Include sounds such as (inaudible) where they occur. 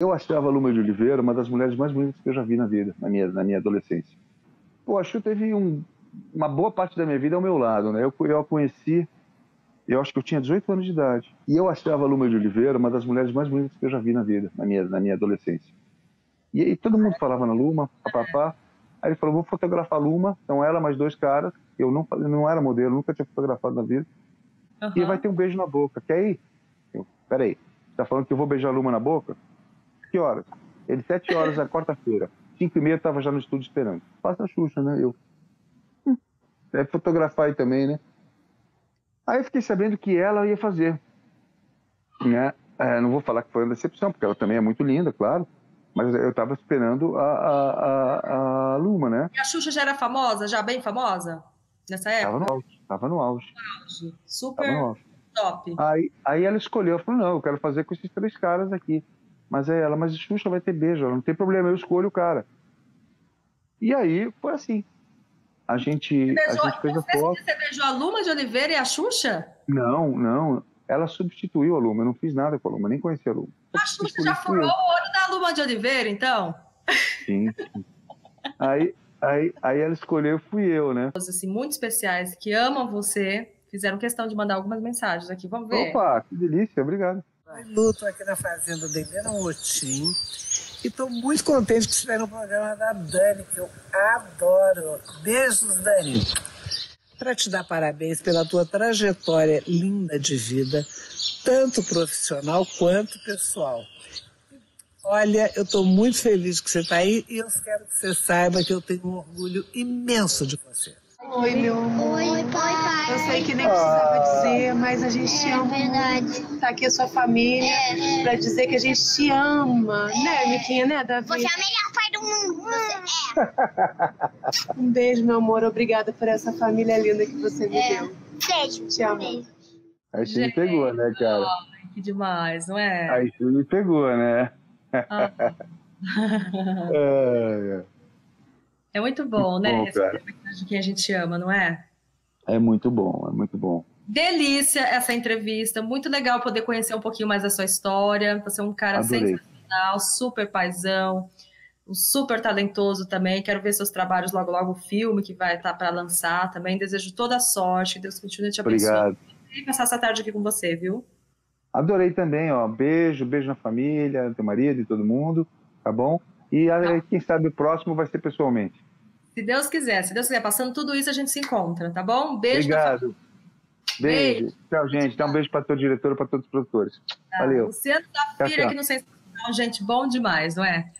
Eu achava a Luma de Oliveira uma das mulheres mais bonitas que eu já vi na vida, na minha, na minha adolescência. Pô, a Chu teve um, uma boa parte da minha vida ao meu lado, né? Eu, eu a conheci, eu acho que eu tinha 18 anos de idade. E eu achava a Luma de Oliveira uma das mulheres mais bonitas que eu já vi na vida, na minha, na minha adolescência. E aí todo mundo falava na Luma, papapá. Aí ele falou, vou fotografar a Luma. Então ela, mais dois caras. Eu não, eu não era modelo, nunca tinha fotografado na vida. Uhum. E vai ter um beijo na boca. Quer ir? Eu, peraí, tá falando que eu vou beijar a Luma na boca? Que horas? Ele, sete horas na quarta-feira. Cinco e meia, tava já no estúdio esperando. Passa a Xuxa, né? Eu. Hum, deve fotografar aí também, né? Aí eu fiquei sabendo que ela ia fazer. Né? É, não vou falar que foi uma decepção, porque ela também é muito linda, claro. Mas eu tava esperando a, a, a, a Luma, né? E a Xuxa já era famosa, já bem famosa? Nessa época? Tava no auge. Tava no auge. Super Tava no auge. top. Aí, aí ela escolheu, falou, não, eu quero fazer com esses três caras aqui. Mas aí ela, mas Xuxa vai ter beijo, ela não tem problema, eu escolho o cara. E aí foi assim. A gente, a Beijou, gente fez a você, foto. você beijou a Luma de Oliveira e a Xuxa? Não, não. Ela substituiu a Luma, eu não fiz nada com a Luma, nem conhecia a Luma. A Xuxa já furou o olho da Luma de Oliveira, então? Sim. sim. Aí, aí, aí ela escolheu, fui eu, né? Assim, muito especiais que amam você, fizeram questão de mandar algumas mensagens aqui. Vamos ver. Opa, que delícia, obrigado. Luto aqui na Fazenda Dendê no Motim. E estou muito contente que estiver no programa da Dani, que eu adoro. Beijos, Dani. Para te dar parabéns pela tua trajetória linda de vida, tanto profissional quanto pessoal. Olha, eu estou muito feliz que você está aí e eu quero que você saiba que eu tenho um orgulho imenso de você. Oi, meu amor. Oi, pai. Eu sei que nem precisava dizer, mas a gente te É ama. verdade. Tá aqui a sua família É. pra dizer que a gente te ama. Né, Miquinha, né, Davi? Você é o melhor pai do mundo. Você é. Um beijo, meu amor. Obrigada por essa família linda que você me É. deu. Beijo. Te amo. Beijo. Aí você me pegou, né, cara? Ai, que demais, não é? Aí você me pegou, né? Ah. (laughs) É, É muito bom, né? bom, cara. quem a gente ama, não é? é muito bom, é muito bom. Delícia essa entrevista, muito legal poder conhecer um pouquinho mais da sua história. Você é um cara Adorei. sensacional, super paizão, um super talentoso também. Quero ver seus trabalhos logo, logo, o filme que vai estar para lançar também. Desejo toda a sorte, que Deus continue te abençoando. Obrigado. E passar essa tarde aqui com você, viu? Adorei também, ó. Beijo, beijo na família, teu marido e todo mundo, tá bom? E aí, quem sabe o próximo vai ser pessoalmente. Se Deus quiser, se Deus quiser, passando tudo isso, a gente se encontra, tá bom? Um beijo Obrigado. Beijo. Tchau, gente. Dá um beijo para tua diretora, para todos os produtores. Valeu. Luciano da Filha aqui no Sensacional, gente, bom demais, não é?